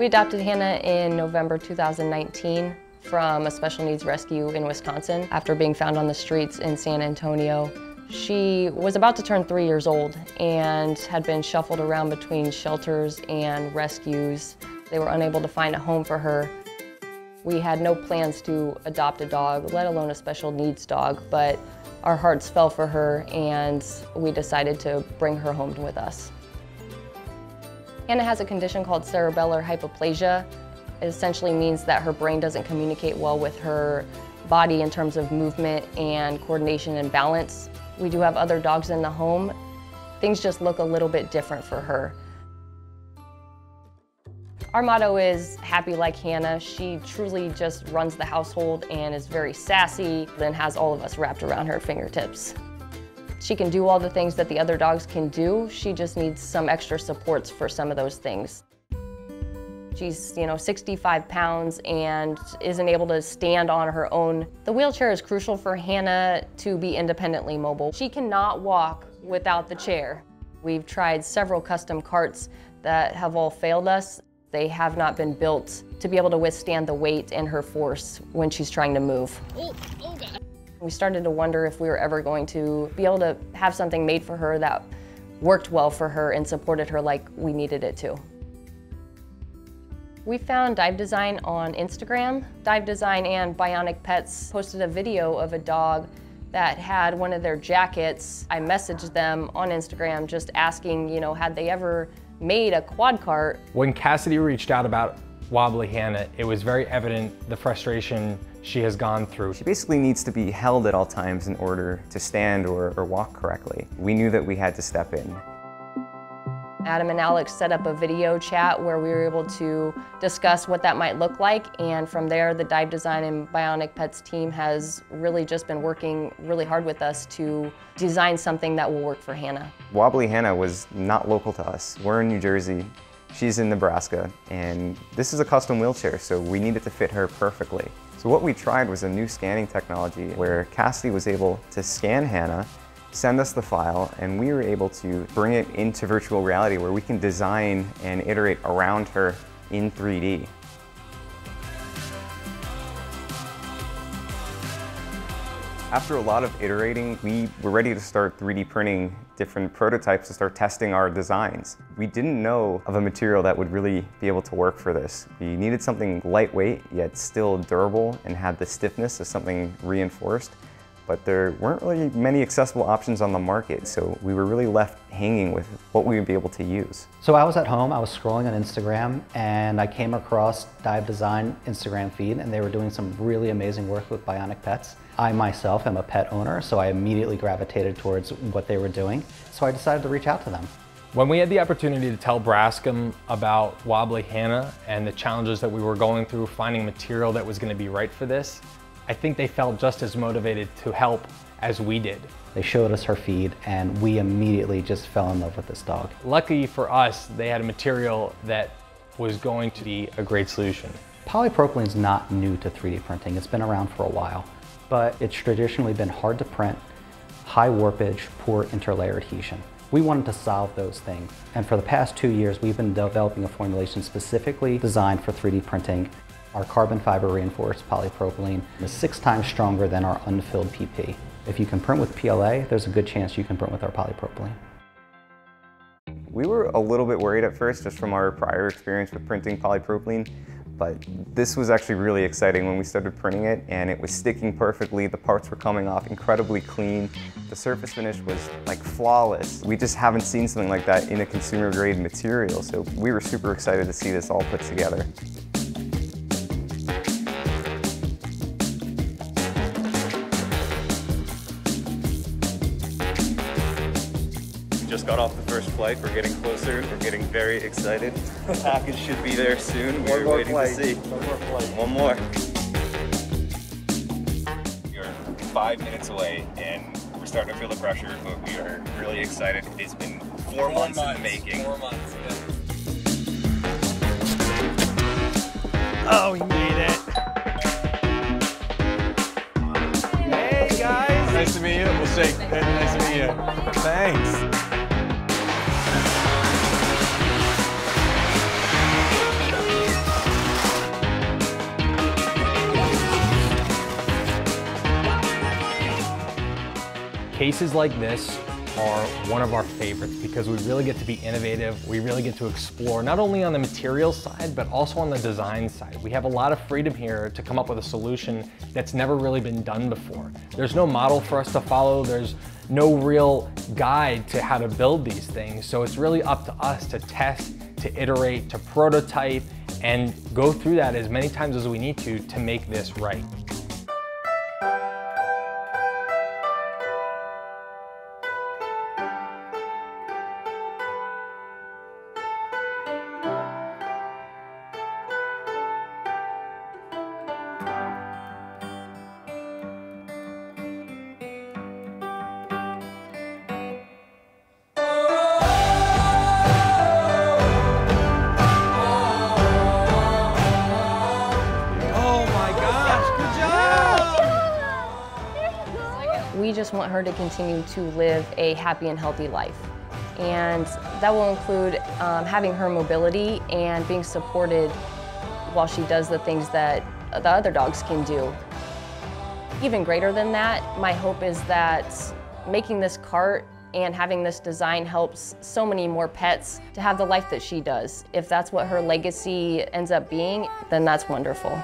We adopted Hannah in November 2019 from a special needs rescue in Wisconsin after being found on the streets in San Antonio. She was about to turn three years old and had been shuffled around between shelters and rescues. They were unable to find a home for her. We had no plans to adopt a dog, let alone a special needs dog, but our hearts fell for her and we decided to bring her home with us. Hannah has a condition called cerebellar hypoplasia. It essentially means that her brain doesn't communicate well with her body in terms of movement and coordination and balance. We do have other dogs in the home. Things just look a little bit different for her. Our motto is happy like Hannah. She truly just runs the household and is very sassy and has all of us wrapped around her fingertips. She can do all the things that the other dogs can do. She just needs some extra supports for some of those things. She's, you know, 65 pounds and isn't able to stand on her own. The wheelchair is crucial for Hannah to be independently mobile. She cannot walk without the chair. We've tried several custom carts that have all failed us. They have not been built to be able to withstand the weight and her force when she's trying to move. Oh, oh God. We started to wonder if we were ever going to be able to have something made for her that worked well for her and supported her like we needed it to. We found Dive Design on Instagram. Dive Design and Bionic Pets posted a video of a dog that had one of their jackets. I messaged them on Instagram just asking, you know, had they ever made a quad cart. When Cassidy reached out about Wobbly Hannah, it was very evident the frustration she has gone through. She basically needs to be held at all times in order to stand or, or walk correctly. We knew that we had to step in. Adam and Alex set up a video chat where we were able to discuss what that might look like and from there the Dive Design and Bionic Pets team has really just been working really hard with us to design something that will work for Hannah. Wobbly Hannah was not local to us. We're in New Jersey, she's in Nebraska and this is a custom wheelchair so we needed to fit her perfectly. So what we tried was a new scanning technology where Cassidy was able to scan Hannah, send us the file, and we were able to bring it into virtual reality where we can design and iterate around her in 3D. After a lot of iterating, we were ready to start 3D printing different prototypes to start testing our designs. We didn't know of a material that would really be able to work for this. We needed something lightweight, yet still durable and had the stiffness of something reinforced but there weren't really many accessible options on the market, so we were really left hanging with what we would be able to use. So I was at home, I was scrolling on Instagram, and I came across Dive Design Instagram feed, and they were doing some really amazing work with bionic pets. I myself am a pet owner, so I immediately gravitated towards what they were doing, so I decided to reach out to them. When we had the opportunity to tell Braskem about Wobbly Hannah and the challenges that we were going through finding material that was going to be right for this, I think they felt just as motivated to help as we did. They showed us her feed and we immediately just fell in love with this dog. Lucky for us, they had a material that was going to be a great solution. Polypropylene is not new to 3D printing. It's been around for a while, but it's traditionally been hard to print, high warpage, poor interlayer adhesion. We wanted to solve those things. And for the past two years, we've been developing a formulation specifically designed for 3D printing our carbon fiber reinforced polypropylene is six times stronger than our unfilled PP. If you can print with PLA, there's a good chance you can print with our polypropylene. We were a little bit worried at first just from our prior experience with printing polypropylene, but this was actually really exciting when we started printing it and it was sticking perfectly. The parts were coming off incredibly clean. The surface finish was like flawless. We just haven't seen something like that in a consumer grade material, so we were super excited to see this all put together. Got off the first flight. We're getting closer. We're getting very excited. The package should be there soon. We're waiting flight. to see. One more flight. One more. We're five minutes away and we're starting to feel the pressure, but we are really excited. It's been four, four months, months, in the making. Four months, yeah. Oh, we Cases like this are one of our favorites because we really get to be innovative. We really get to explore not only on the material side, but also on the design side. We have a lot of freedom here to come up with a solution that's never really been done before. There's no model for us to follow. There's no real guide to how to build these things. So it's really up to us to test, to iterate, to prototype, and go through that as many times as we need to to make this right. We just want her to continue to live a happy and healthy life. And that will include um, having her mobility and being supported while she does the things that the other dogs can do. Even greater than that, my hope is that making this cart and having this design helps so many more pets to have the life that she does. If that's what her legacy ends up being, then that's wonderful.